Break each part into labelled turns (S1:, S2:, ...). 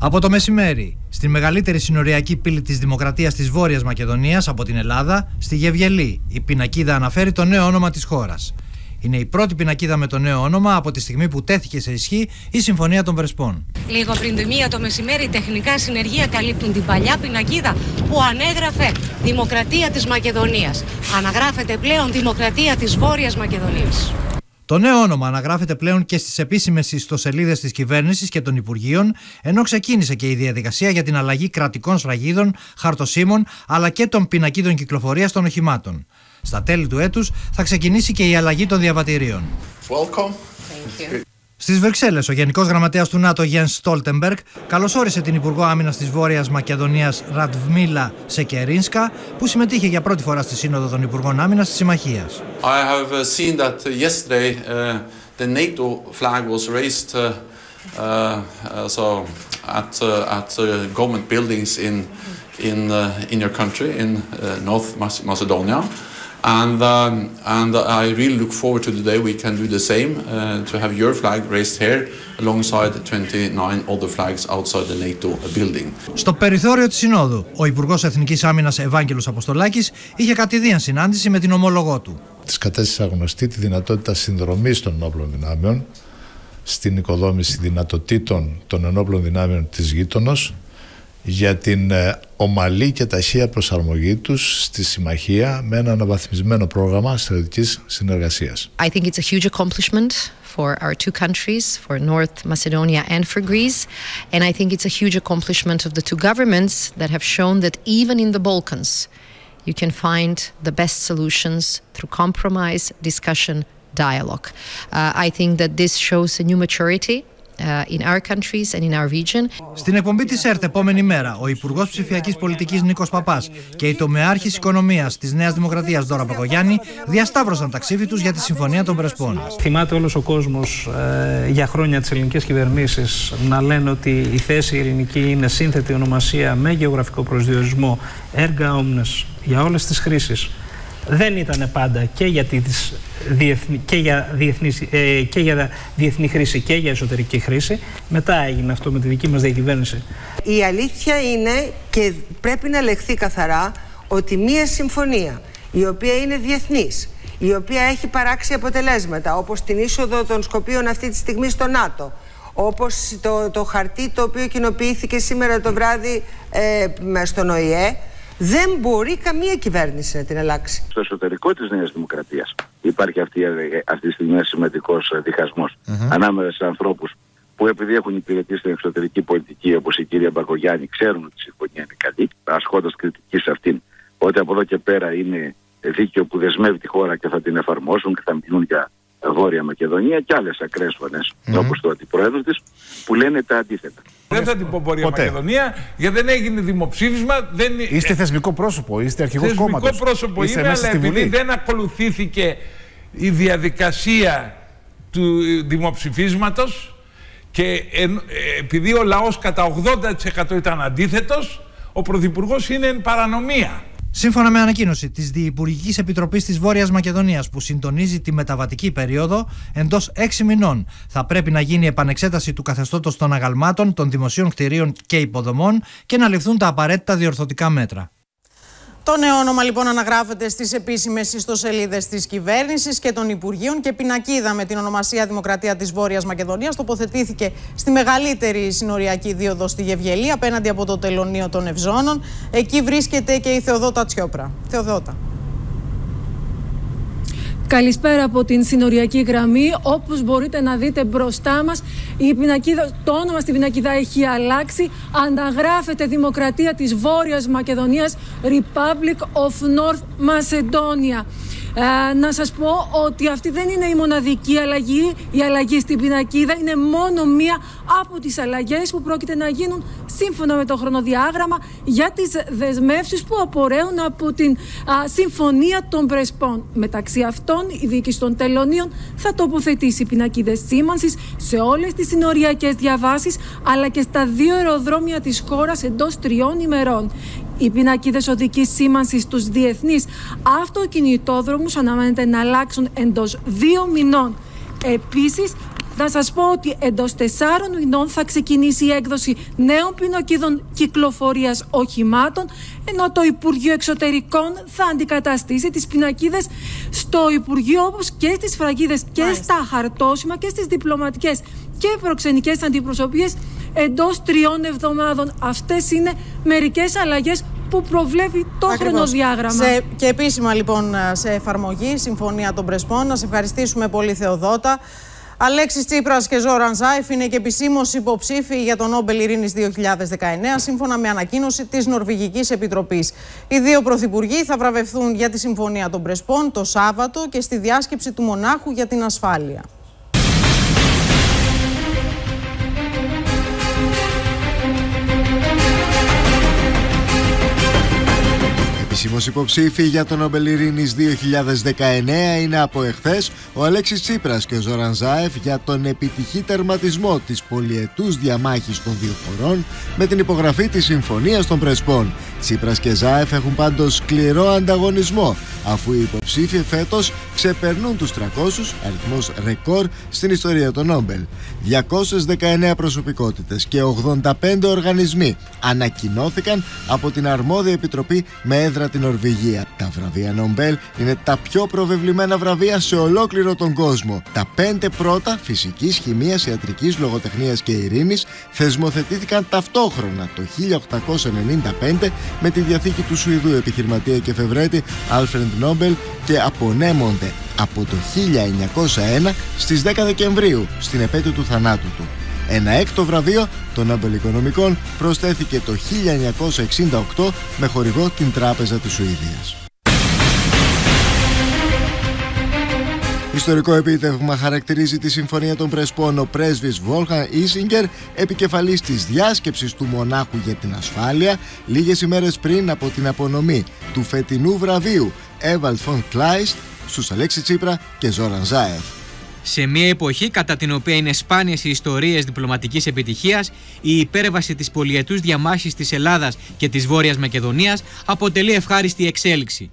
S1: Από το μεσημέρι, στη μεγαλύτερη συνοριακή πύλη της Δημοκρατίας της Βόρειας Μακεδονίας από την Ελλάδα, στη Γευγελή, η πινακίδα αναφέρει το νέο όνομα της χώρας. Είναι η πρώτη πινακίδα με το νέο όνομα από τη στιγμή που τέθηκε σε ισχύ η Συμφωνία των Πρεσπών.
S2: Λίγο πριν τη μία το μεσημέρι, οι τεχνικά συνεργεία καλύπτουν την παλιά πινακίδα που ανέγραφε Δημοκρατία της Μακεδονίας. Αναγράφεται πλέον Δημοκρατία της Βόρειας Μακεδονίας.
S1: Το νέο όνομα αναγράφεται πλέον και στις επίσημες ιστοσελίδες της κυβέρνησης και των Υπουργείων, ενώ ξεκίνησε και η διαδικασία για την αλλαγή κρατικών σφραγίδων, χαρτοσύμων αλλά και των πινακίδων κυκλοφορίας των οχημάτων. Στα τέλη του έτους θα ξεκινήσει και η αλλαγή των διαβατηρίων.
S3: Welcome.
S1: Στις Βρυξέλλες, ο Γενικός Γραμματέας του ΝΑΤΟ Γιέν Στόλτεμπεργκ καλωσόρισε την Υπουργό Άμυνας της Βόρειας Μακεδονίας Ραντβμίλα Σεκερίνσκα, που συμμετείχε για πρώτη φορά στη Σύνοδο των Υπουργών Άμυνας της Συμμαχίας.
S3: I have uh, seen that uh, yesterday uh, the NATO flag was raised uh, uh, uh, so at uh, at uh, government buildings in in uh, in your country in uh, North Mac- Macedonia. And, um, and I really look forward to the day we can do the same, uh, to have your flag raised here alongside 29 other flags outside the NATO building.
S1: Στο περιθώριο της Συνόδου, ο Υπουργός Εθνικής Άμυνας Ευάγγελος Αποστολάκης είχε κατηδίαν συνάντηση με την ομόλογό του.
S4: Της κατέστησα γνωστή τη δυνατότητα συνδρομής των ενόπλων δυνάμεων στην οικοδόμηση δυνατοτήτων των ενόπλων δυνάμεων της γείτονος για την ε, ομαλή και ταχεία προσαρμογή τους στη συμμαχία με ένα αναβαθμισμένο πρόγραμμα στρατιωτικής συνεργασίας.
S5: I think it's a huge accomplishment for our two countries, for North Macedonia and for Greece. And I think it's a huge accomplishment of the two governments that have shown that even in the Balkans, you can find the best solutions through compromise, discussion, dialogue. Uh, I think that this shows a new maturity. Uh, in our countries and in our region.
S1: Στην εκπομπή της ΕΡΤ επόμενη μέρα, ο Υπουργός Ψηφιακής Πολιτικής Νίκος Παπάς και η τομεάρχης Οικονομίας της Νέας Δημοκρατίας Δώρα Πακογιάννη διασταύρωσαν τα ξύφη τους για τη Συμφωνία των Πρεσπών.
S6: Θυμάται όλος ο κόσμος ε, για χρόνια τις ελληνικές κυβερνήσεις να λένε ότι η θέση ελληνική είναι σύνθετη ονομασία με γεωγραφικό προσδιορισμό έργα όμνες για όλες τις χρήσεις. Δεν ήταν πάντα και για, τις διεθνή, και, για διεθνή, ε, και για διεθνή χρήση και για εσωτερική χρήση. Μετά έγινε αυτό με τη δική μας διακυβέρνηση.
S7: Η αλήθεια είναι και πρέπει να λεχθεί καθαρά ότι μία συμφωνία η οποία είναι διεθνής, η οποία έχει παράξει αποτελέσματα όπως την είσοδο των Σκοπίων αυτή τη στιγμή στο ΝΑΤΟ, όπως το, το χαρτί το οποίο κοινοποιήθηκε σήμερα το βράδυ ε, στον ΟΗΕ, δεν μπορεί καμία κυβέρνηση να την αλλάξει.
S8: Στο εσωτερικό της Νέας Δημοκρατίας υπάρχει αυτή, αυτή τη στιγμή ένας σημαντικός διχασμός ανάμεσα σε ανθρώπους που επειδή έχουν υπηρετήσει στην εξωτερική πολιτική όπως η κυρία Μπακογιάννη ξέρουν ότι η συμφωνία είναι καλή, ασκώντας κριτική σε αυτήν, ότι από εδώ και πέρα είναι δίκαιο που δεσμεύει τη χώρα και θα την εφαρμόσουν και θα μιλούν για Βόρεια Μακεδονία και άλλες ακραίες φωνές, mm-hmm. όπως το αντιπρόεδρο της, που λένε τα αντίθετα.
S9: Δεν θα την πω Βόρεια Ποτέ. Μακεδονία, γιατί δεν έγινε δημοψήφισμα. Δεν...
S10: Είστε θεσμικό πρόσωπο, είστε αρχηγός κόμματος.
S9: Θεσμικό πρόσωπο είστε είμαι, αλλά επειδή δεν ακολουθήθηκε η διαδικασία του δημοψηφίσματος και επειδή ο λαός κατά 80% ήταν αντίθετος, ο Πρωθυπουργός είναι εν παρανομία.
S1: Σύμφωνα με ανακοίνωση της Διυπουργικής Επιτροπής της Βόρειας Μακεδονίας που συντονίζει τη μεταβατική περίοδο, εντός έξι μηνών θα πρέπει να γίνει επανεξέταση του καθεστώτος των αγαλμάτων, των δημοσίων κτηρίων και υποδομών και να ληφθούν τα απαραίτητα διορθωτικά μέτρα.
S11: Το νέο όνομα λοιπόν αναγράφεται στις επίσημες ιστοσελίδες της κυβέρνησης και των Υπουργείων και πινακίδα με την ονομασία Δημοκρατία της Βόρειας Μακεδονίας τοποθετήθηκε στη μεγαλύτερη συνοριακή δίωδο στη Γευγελή απέναντι από το τελωνίο των Ευζώνων. Εκεί βρίσκεται και η Θεοδότα Τσιόπρα. Θεοδότα.
S12: Καλησπέρα από την συνοριακή γραμμή. Όπως μπορείτε να δείτε μπροστά μας, το όνομα στη πινακίδα έχει αλλάξει. Ανταγράφεται Δημοκρατία της Βόρειας Μακεδονίας, Republic of North Macedonia. Ε, να σας πω ότι αυτή δεν είναι η μοναδική αλλαγή. Η αλλαγή στην πινακίδα είναι μόνο μία από τις αλλαγές που πρόκειται να γίνουν σύμφωνα με το χρονοδιάγραμμα για τις δεσμεύσεις που απορρέουν από την Συμφωνία των Πρεσπών. Μεταξύ αυτών, η διοίκηση των τελωνίων θα τοποθετήσει πινακίδες σήμανσης σε όλες τις συνοριακές διαβάσεις αλλά και στα δύο αεροδρόμια της χώρας εντός τριών ημερών. Οι πινακίδες οδικής σήμανσης στους διεθνείς αυτοκινητόδρομους αναμένεται να αλλάξουν εντός δύο μηνών. Επίσης, Να σας πω ότι εντός τεσσάρων μηνών θα ξεκινήσει η έκδοση νέων πινοκίδων κυκλοφορίας οχημάτων, ενώ το Υπουργείο Εξωτερικών θα αντικαταστήσει τις πινακίδες στο Υπουργείο όπως και στις φραγίδες και στα χαρτόσημα και στις διπλωματικές και προξενικές αντιπροσωπείες εντός τριών εβδομάδων. Αυτές είναι μερικές αλλαγές που προβλέπει το Ακριβώς. χρονοδιάγραμμα.
S11: Σε, και επίσημα λοιπόν σε εφαρμογή, Συμφωνία των Πρεσπών. Να σε ευχαριστήσουμε πολύ Θεοδότα. Αλέξης Τσίπρας και Ζόραν Ζάιφ είναι και επισήμως υποψήφοι για τον Νόμπελ Ειρήνης 2019, σύμφωνα με ανακοίνωση της Νορβηγικής Επιτροπής. Οι δύο πρωθυπουργοί θα βραβευθούν για τη Συμφωνία των Πρεσπών το Σάββατο και στη διάσκεψη του Μονάχου για την ασφάλεια.
S13: Επίσημος υποψήφοι για τον Νόμπελ Ειρήνης 2019 είναι από εχθές ο Αλέξης Τσίπρας και ο Ζωραν Ζάεφ για τον επιτυχή τερματισμό της πολυετούς διαμάχης των δύο χωρών με την υπογραφή της Συμφωνίας των Πρεσπών. Τσίπρας και Ζάεφ έχουν πάντως σκληρό ανταγωνισμό αφού οι υποψήφοι φέτος ξεπερνούν τους 300 αριθμός ρεκόρ στην ιστορία των Νόμπελ. 219 προσωπικότητες και 85 οργανισμοί ανακοινώθηκαν από την αρμόδια επιτροπή με έδρα την Νορβηγία. Τα βραβεία Νομπέλ είναι τα πιο προβεβλημένα βραβεία σε ολόκληρο τον κόσμο. Τα πέντε πρώτα φυσικής, χημίας, ιατρικής, λογοτεχνίας και ειρήνης θεσμοθετήθηκαν ταυτόχρονα το 1895 με τη διαθήκη του Σουηδού επιχειρηματία και φευρέτη Άλφρεντ Νόμπελ και απονέμονται από το 1901 στις 10 Δεκεμβρίου στην επέτειο του θανάτου του. Ένα έκτο βραβείο των Νόμπελ Οικονομικών προσθέθηκε το 1968 με χορηγό την Τράπεζα της Σουηδίας. Ιστορικό επίτευγμα χαρακτηρίζει τη Συμφωνία των Πρεσπών ο πρέσβης Βόλχαν Ίσιγκερ, επικεφαλής της διάσκεψης του Μονάχου για την Ασφάλεια, λίγες ημέρες πριν από την απονομή του φετινού βραβείου Εύαλτ Φον Κλάιστ στους Αλέξη Τσίπρα και Ζόραν Ζάεφ.
S14: Σε μια εποχή κατά την οποία είναι σπάνιες οι ιστορίες διπλωματικής επιτυχίας, η υπέρβαση της πολιετούς διαμάχης της Ελλάδας και της Βόρειας Μακεδονίας αποτελεί ευχάριστη εξέλιξη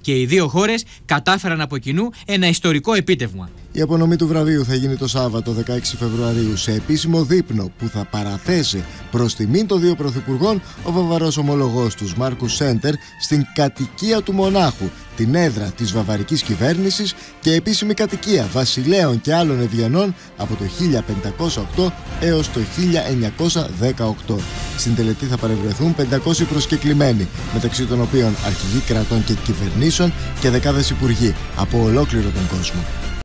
S14: και οι δύο χώρες κατάφεραν από κοινού ένα ιστορικό επίτευγμα.
S13: Η απονομή του βραβείου θα γίνει το Σάββατο 16 Φεβρουαρίου σε επίσημο δείπνο που θα παραθέσει προς τιμήν των δύο πρωθυπουργών ο βαβαρός ομολογός τους Μάρκους Σέντερ στην κατοικία του Μονάχου, την έδρα της βαβαρικής κυβέρνησης και επίσημη κατοικία βασιλέων και άλλων ευγενών από το 1508 έως το 1918. Στην τελετή θα παρευρεθούν 500 προσκεκλημένοι, μεταξύ των οποίων αρχηγοί κρατών και κυβερνήσεων και δεκάδες υπουργοί από ολόκληρο τον κόσμο.